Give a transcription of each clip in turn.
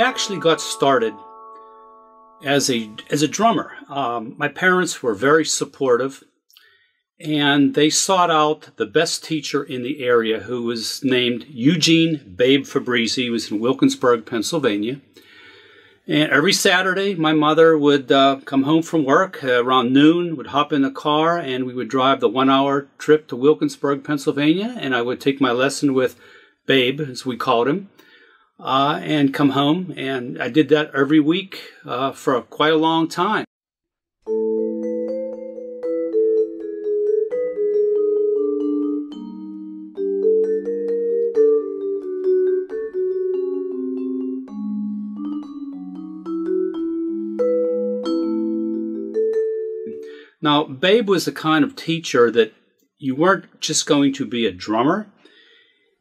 actually got started as a as a drummer. Um, my parents were very supportive, and they sought out the best teacher in the area, who was named Eugene Babe Fabrizi. He was in Wilkinsburg, Pennsylvania. And every Saturday, my mother would uh, come home from work uh, around noon, would hop in the car, and we would drive the one hour trip to Wilkinsburg, Pennsylvania. And I would take my lesson with Babe, as we called him, uh, and come home. And I did that every week uh, for quite a long time. Now, Babe was the kind of teacher that you weren't just going to be a drummer.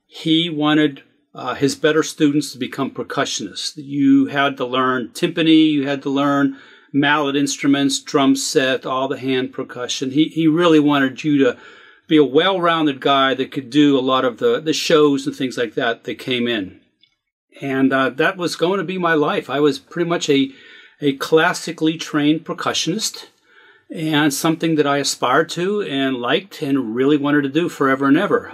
He wanted uh, his better students to become percussionists. You had to learn timpani, you had to learn mallet instruments, drum set, all the hand percussion. He, he really wanted you to be a well rounded guy that could do a lot of the, the shows and things like that that came in. And uh, that was going to be my life. I was pretty much a, a classically trained percussionist and something that I aspired to and liked and really wanted to do forever and ever.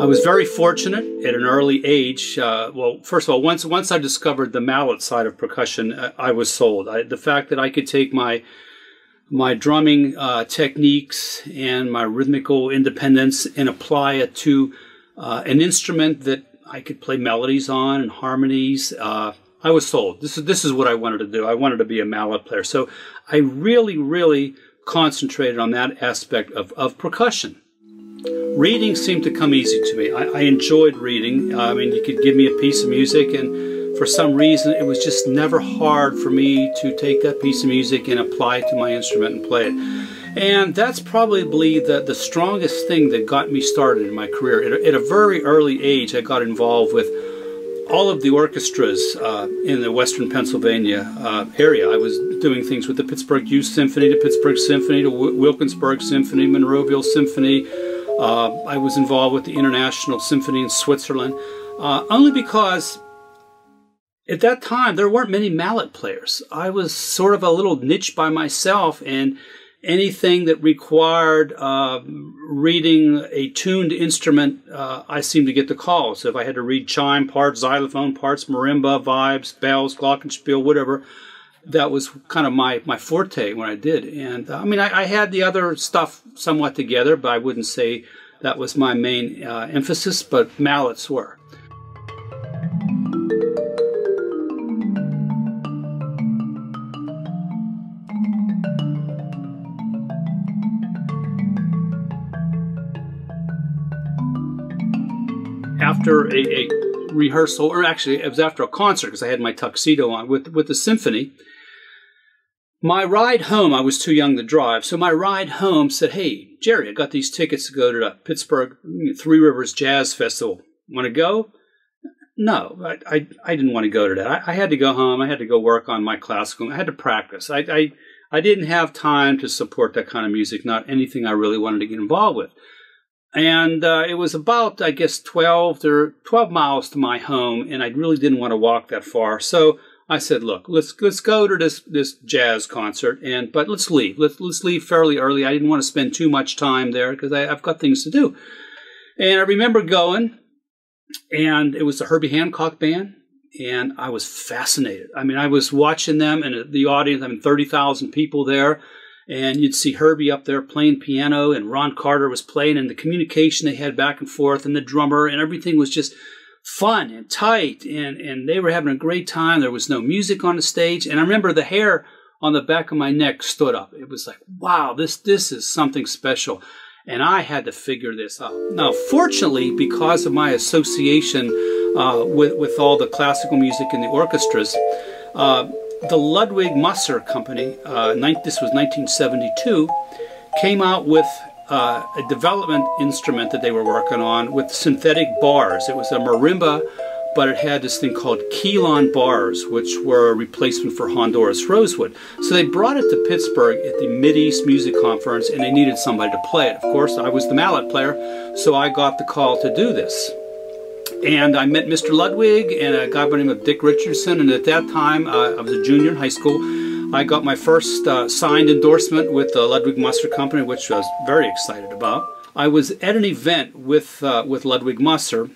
I was very fortunate at an early age. Uh, well, first of all, once once I discovered the mallet side of percussion, uh, I was sold. I, the fact that I could take my my drumming uh, techniques and my rhythmical independence and apply it to uh, an instrument that I could play melodies on and harmonies. Uh, I was sold. This is this is what I wanted to do. I wanted to be a mallet player. So I really, really concentrated on that aspect of, of percussion. Reading seemed to come easy to me. I, I enjoyed reading. I mean, you could give me a piece of music and for some reason, it was just never hard for me to take that piece of music and apply it to my instrument and play it. And that's probably the, the strongest thing that got me started in my career. At a, at a very early age, I got involved with all of the orchestras uh, in the western Pennsylvania uh, area. I was doing things with the Pittsburgh Youth Symphony, the Pittsburgh Symphony, the Wilkinsburg Symphony, Monroeville Symphony. Uh, I was involved with the International Symphony in Switzerland, uh, only because at that time, there weren't many mallet players. I was sort of a little niche by myself, and anything that required uh, reading a tuned instrument, uh, I seemed to get the call. So if I had to read chime parts, xylophone parts, marimba, vibes, bells, glockenspiel, whatever, that was kind of my, my forte when I did. And uh, I mean, I, I, had the other stuff somewhat together, but I wouldn't say that was my main uh, emphasis, but mallets were. after a, a rehearsal, or actually, it was after a concert because I had my tuxedo on with with the symphony. My ride home, I was too young to drive, so my ride home said, "Hey, Jerry, I got these tickets to go to the Pittsburgh mm, Three Rivers Jazz Festival. Want to go?" No, I, I, I, didn't want to go to that. I, I, had to go home. I had to go work on my classical. I had to practice. I, I, I didn't have time to support that kind of music, not anything I really wanted to get involved with and uh, it was about I guess 12 to 12 miles to my home, and I really didn't want to walk that far. So I said, "Look, let's let's go to this this jazz concert, and but let's leave. Let's let's leave fairly early. I didn't want to spend too much time there because I've got things to do." And I remember going, and it was the Herbie Hancock band, and I was fascinated. I mean, I was watching them, and the audience. I mean, thirty thousand people there and you'd see Herbie up there playing piano, and Ron Carter was playing, and the communication they had back and forth, and the drummer, and everything was just fun and tight, and, and they were having a great time. There was no music on the stage, and I remember the hair on the back of my neck stood up. It was like, wow, this this is something special. And I had to figure this out. Now, fortunately, because of my association uh, with, with all the classical music and the orchestras, uh, the Ludwig Musser Company, uh, this was 1972, came out with uh, a development instrument that they were working on with synthetic bars. It was a marimba but it had this thing called Kelon bars, which were a replacement for Honduras rosewood. So they brought it to Pittsburgh at the Mideast Music Conference, and they needed somebody to play it. Of course, I was the mallet player, so I got the call to do this. And I met Mr. Ludwig and a guy by the name of Dick Richardson, and at that time, uh, I was a junior in high school. I got my first uh, signed endorsement with the Ludwig Musser Company, which I was very excited about. I was at an event with, uh, with Ludwig Musser,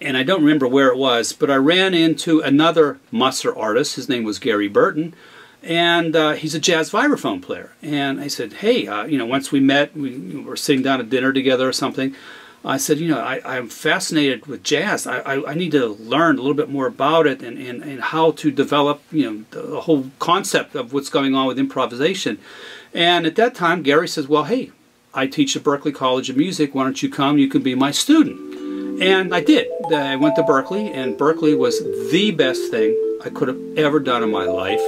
and I don't remember where it was, but I ran into another Musser artist. His name was Gary Burton, and uh, he's a jazz vibraphone player. And I said, hey, uh, you know, once we met, we were sitting down at dinner together or something. I said, you know, I, am fascinated with jazz. I, I, I, need to learn a little bit more about it and, and, and how to develop, you know, the, the whole concept of what's going on with improvisation. And at that time, Gary says, well, hey, I teach at Berklee College of Music. Why don't you come? You can be my student. And I did. I went to Berklee, and Berklee was the best thing I could have ever done in my life.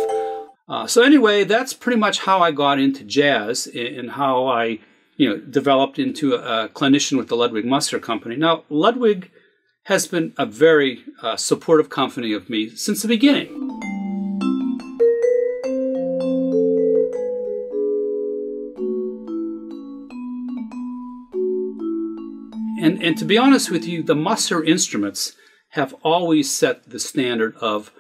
Uh, so anyway, that's pretty much how I got into jazz and how I, you know, developed into a, a clinician with the Ludwig Musser Company. Now, Ludwig has been a very uh, supportive company of me since the beginning. And, and to be honest with you, the Musser instruments have always set the standard of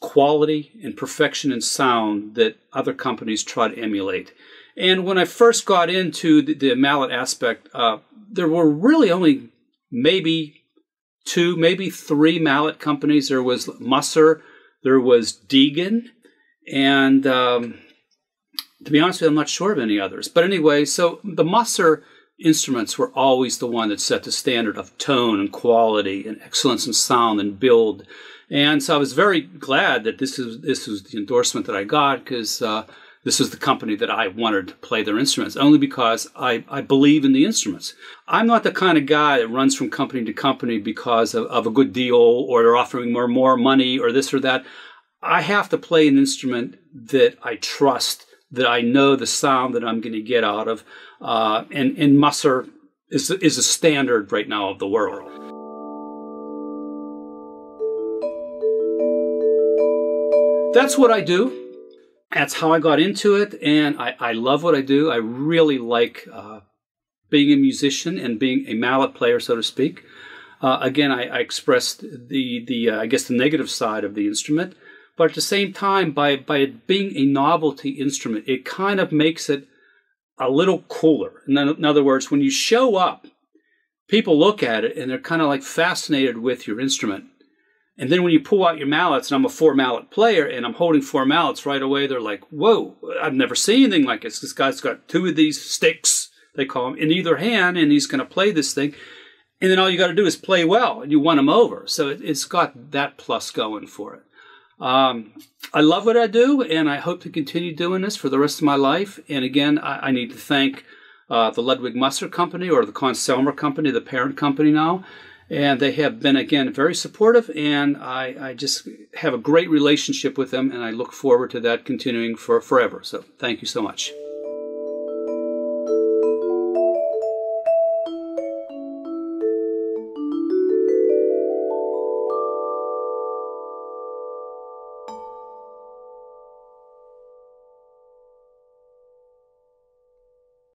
quality and perfection in sound that other companies try to emulate. And when I first got into the, the mallet aspect, uh, there were really only maybe two, maybe three mallet companies. There was Musser, there was Deagan, and um, to be honest with you, I'm not sure of any others. But anyway, so the Musser instruments were always the one that set the standard of tone and quality and excellence in sound and build. And so I was very glad that this is this was the endorsement that I got because uh, this is the company that I wanted to play their instruments, only because I, I believe in the instruments. I'm not the kind of guy that runs from company to company because of, of a good deal or they're offering more more money or this or that. I have to play an instrument that I trust, that I know the sound that I'm going to get out of. Uh, and, and Musser is, is a standard right now of the world. That's what I do. That's how I got into it, and I, I love what I do. I really like uh, being a musician and being a mallet player, so to speak. Uh, again, I, I, expressed the the uh, I guess the negative side of the instrument, but at the same time, by by it being a novelty instrument, it kind of makes it a little cooler. In other words, when you show up, people look at it and they're kind of like fascinated with your instrument. And then when you pull out your mallets, and I'm a four mallet player, and I'm holding four mallets right away, they're like, "Whoa! I've never seen anything like this. This guy's got two of these sticks, they call them, in either hand, and he's going to play this thing." And then all you got to do is play well, and you won him over. So it, has got that plus going for it. Um, I love what I do, and I hope to continue doing this for the rest of my life. And again, I, I need to thank uh, the Ludwig Musser Company or the Conn-Selmer Company, the parent company now. And they have been, again, very supportive, and I, I just have a great relationship with them, and I look forward to that continuing for forever. So thank you so much.